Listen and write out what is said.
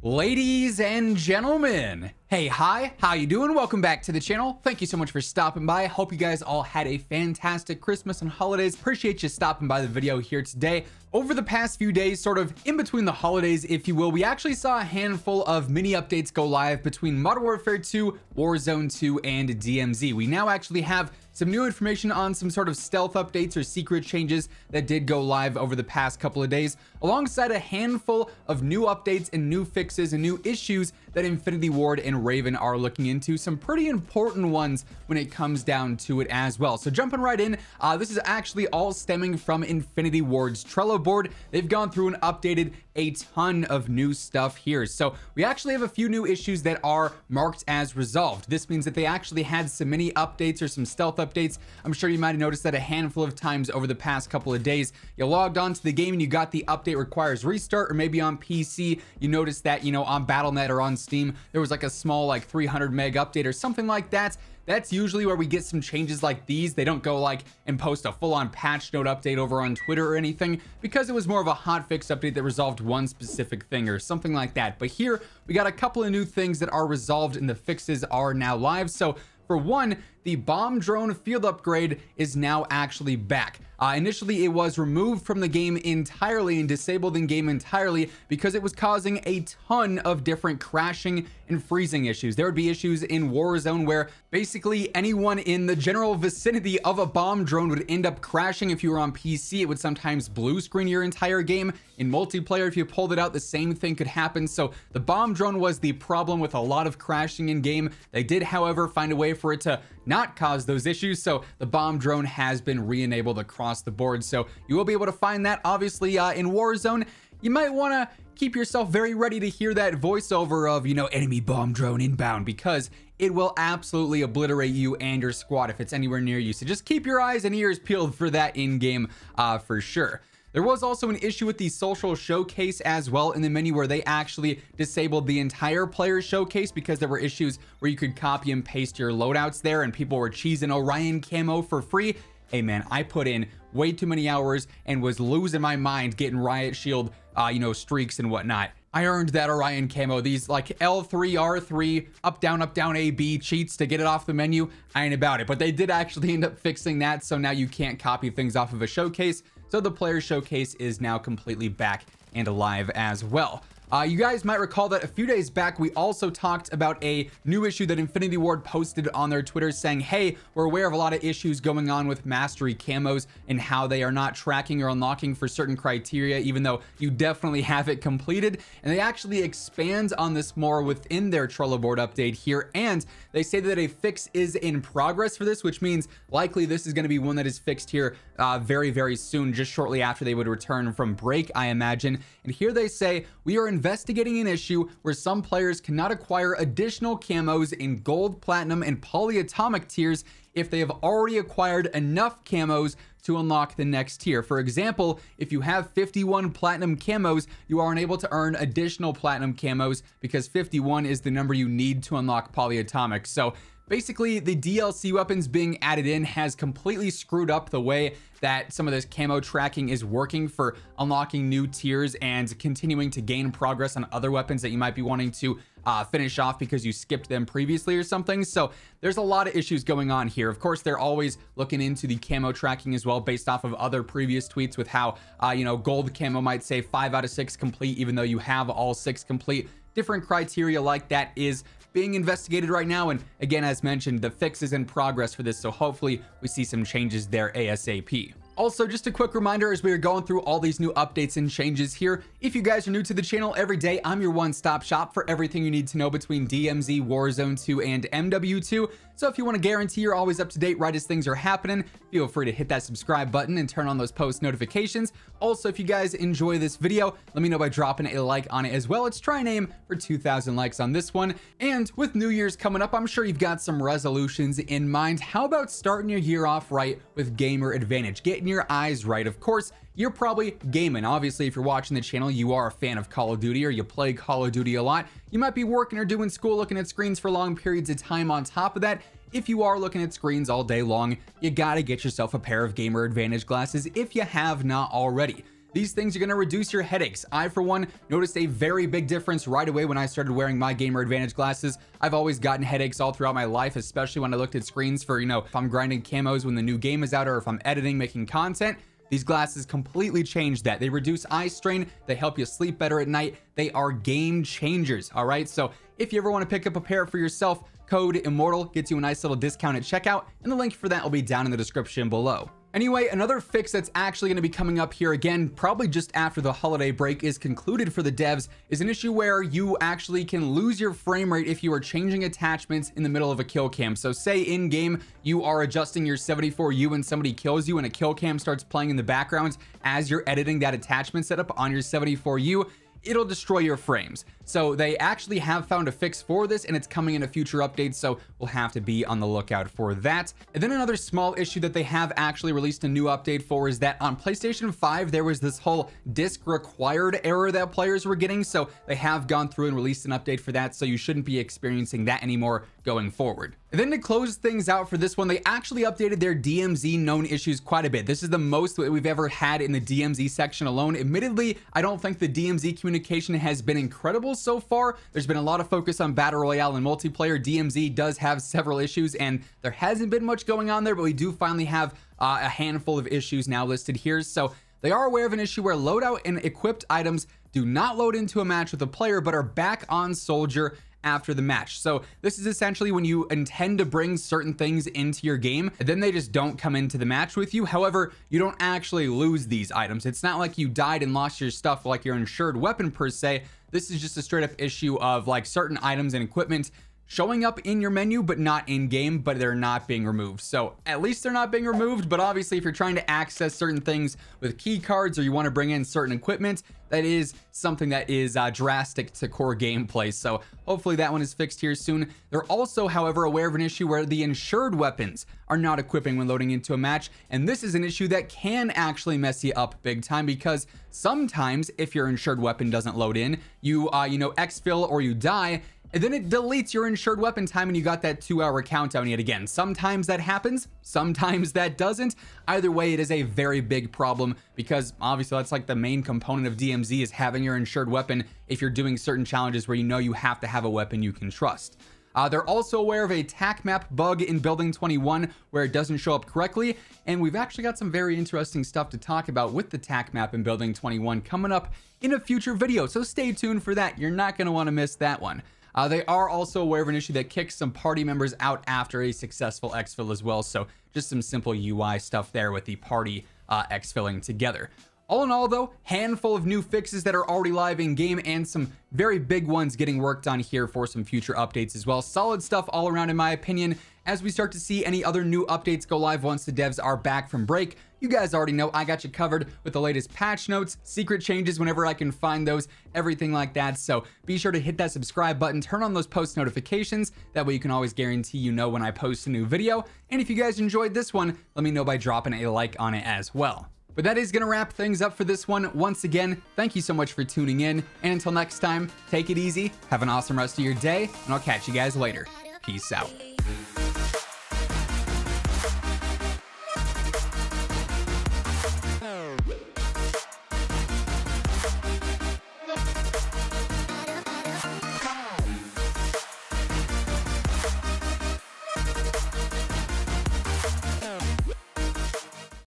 Ladies and gentlemen, hey, hi, how you doing? Welcome back to the channel. Thank you so much for stopping by. Hope you guys all had a fantastic Christmas and holidays. Appreciate you stopping by the video here today. Over the past few days, sort of in between the holidays, if you will, we actually saw a handful of mini updates go live between Modern Warfare 2, Warzone 2, and DMZ. We now actually have some new information on some sort of stealth updates or secret changes that did go live over the past couple of days, alongside a handful of new updates and new fixes and new issues that Infinity Ward and Raven are looking into. Some pretty important ones when it comes down to it as well. So jumping right in, uh, this is actually all stemming from Infinity Ward's Trello board. They've gone through and updated a ton of new stuff here. So we actually have a few new issues that are marked as resolved. This means that they actually had some mini updates or some stealth updates. I'm sure you might have noticed that a handful of times over the past couple of days. You logged on to the game and you got the update requires restart, or maybe on PC, you noticed that, you know, on Battle.net or on Steam, there was like a small like 300 meg update or something like that that's usually where we get some changes like these. They don't go like and post a full-on patch note update over on Twitter or anything because it was more of a hot fix update that resolved one specific thing or something like that. But here we got a couple of new things that are resolved and the fixes are now live. So for one, the bomb drone field upgrade is now actually back. Uh, initially, it was removed from the game entirely and disabled in game entirely because it was causing a ton of different crashing and freezing issues. There would be issues in Warzone where basically anyone in the general vicinity of a bomb drone would end up crashing. If you were on PC, it would sometimes blue screen your entire game. In multiplayer, if you pulled it out, the same thing could happen. So the bomb drone was the problem with a lot of crashing in game. They did, however, find a way for it to not cause those issues. So the bomb drone has been re-enabled across the board. So you will be able to find that obviously uh, in Warzone. You might want to keep yourself very ready to hear that voiceover of, you know, enemy bomb drone inbound because it will absolutely obliterate you and your squad if it's anywhere near you. So just keep your eyes and ears peeled for that in game uh, for sure. There was also an issue with the social showcase as well in the menu where they actually disabled the entire player showcase because there were issues where you could copy and paste your loadouts there and people were cheesing Orion camo for free. Hey man, I put in way too many hours and was losing my mind getting Riot Shield, uh, you know, streaks and whatnot. I earned that Orion camo. These like L3, R3, up, down, up, down, A, B cheats to get it off the menu. I ain't about it. But they did actually end up fixing that. So now you can't copy things off of a showcase. So the player showcase is now completely back and alive as well. Uh, you guys might recall that a few days back, we also talked about a new issue that Infinity Ward posted on their Twitter saying, hey, we're aware of a lot of issues going on with mastery camos and how they are not tracking or unlocking for certain criteria, even though you definitely have it completed. And they actually expand on this more within their Trello board update here. And they say that a fix is in progress for this, which means likely this is going to be one that is fixed here uh, very, very soon, just shortly after they would return from break, I imagine. And here they say, we are in investigating an issue where some players cannot acquire additional camos in gold, platinum, and polyatomic tiers if they have already acquired enough camos to unlock the next tier. For example, if you have 51 platinum camos, you are unable to earn additional platinum camos because 51 is the number you need to unlock polyatomic. So basically the DLC weapons being added in has completely screwed up the way that some of this camo tracking is working for unlocking new tiers and continuing to gain progress on other weapons that you might be wanting to uh, finish off because you skipped them previously or something. So there's a lot of issues going on here. Of course, they're always looking into the camo tracking as well based off of other previous tweets with how, uh, you know, gold camo might say five out of six complete, even though you have all six complete. Different criteria like that is being investigated right now. And again, as mentioned, the fix is in progress for this. So hopefully we see some changes there ASAP. Also, just a quick reminder as we are going through all these new updates and changes here, if you guys are new to the channel every day, I'm your one-stop shop for everything you need to know between DMZ, Warzone 2, and MW2. So if you want to guarantee you're always up to date right as things are happening, feel free to hit that subscribe button and turn on those post notifications. Also, if you guys enjoy this video, let me know by dropping a like on it as well. Let's try and aim for 2,000 likes on this one. And with New Year's coming up, I'm sure you've got some resolutions in mind. How about starting your year off right with Gamer Advantage? Getting your eyes right. Of course, you're probably gaming. Obviously, if you're watching the channel, you are a fan of Call of Duty or you play Call of Duty a lot. You might be working or doing school looking at screens for long periods of time. On top of that, if you are looking at screens all day long, you gotta get yourself a pair of Gamer Advantage glasses if you have not already. These things are going to reduce your headaches. I, for one, noticed a very big difference right away when I started wearing my Gamer Advantage glasses. I've always gotten headaches all throughout my life, especially when I looked at screens for, you know, if I'm grinding camos when the new game is out or if I'm editing, making content. These glasses completely change that. They reduce eye strain, they help you sleep better at night. They are game changers, all right? So if you ever want to pick up a pair for yourself, code immortal gets you a nice little discount at checkout, and the link for that will be down in the description below. Anyway, another fix that's actually going to be coming up here again, probably just after the holiday break is concluded for the devs, is an issue where you actually can lose your frame rate if you are changing attachments in the middle of a kill cam. So say in game, you are adjusting your 74U and somebody kills you and a kill cam starts playing in the background as you're editing that attachment setup on your 74U it'll destroy your frames. So they actually have found a fix for this and it's coming in a future update. So we'll have to be on the lookout for that. And then another small issue that they have actually released a new update for is that on PlayStation 5, there was this whole disc required error that players were getting. So they have gone through and released an update for that. So you shouldn't be experiencing that anymore going forward. And then to close things out for this one, they actually updated their DMZ known issues quite a bit. This is the most that we've ever had in the DMZ section alone. Admittedly, I don't think the DMZ communication has been incredible so far. There's been a lot of focus on Battle Royale and multiplayer. DMZ does have several issues and there hasn't been much going on there, but we do finally have uh, a handful of issues now listed here. So they are aware of an issue where loadout and equipped items do not load into a match with a player, but are back on soldier after the match. So this is essentially when you intend to bring certain things into your game, then they just don't come into the match with you. However, you don't actually lose these items. It's not like you died and lost your stuff like your insured weapon per se. This is just a straight up issue of like certain items and equipment showing up in your menu but not in game but they're not being removed. So at least they're not being removed but obviously if you're trying to access certain things with key cards or you want to bring in certain equipment that is something that is uh, drastic to core gameplay. So hopefully that one is fixed here soon. They're also however aware of an issue where the insured weapons are not equipping when loading into a match and this is an issue that can actually mess you up big time because sometimes if your insured weapon doesn't load in you uh, you know exfil or you die and then it deletes your insured weapon time and you got that two hour countdown yet again. Sometimes that happens, sometimes that doesn't. Either way, it is a very big problem because obviously that's like the main component of DMZ is having your insured weapon if you're doing certain challenges where you know you have to have a weapon you can trust. Uh, they're also aware of a tac map bug in building 21 where it doesn't show up correctly and we've actually got some very interesting stuff to talk about with the tac map in building 21 coming up in a future video so stay tuned for that you're not going to want to miss that one uh, they are also aware of an issue that kicks some party members out after a successful exfil as well. So just some simple UI stuff there with the party uh, exfilling together. All in all, though, handful of new fixes that are already live in game and some very big ones getting worked on here for some future updates as well. Solid stuff all around, in my opinion. As we start to see any other new updates go live once the devs are back from break, you guys already know I got you covered with the latest patch notes, secret changes whenever I can find those, everything like that. So be sure to hit that subscribe button, turn on those post notifications. That way you can always guarantee you know when I post a new video. And if you guys enjoyed this one, let me know by dropping a like on it as well. But that is going to wrap things up for this one. Once again, thank you so much for tuning in. And until next time, take it easy, have an awesome rest of your day, and I'll catch you guys later. Peace out.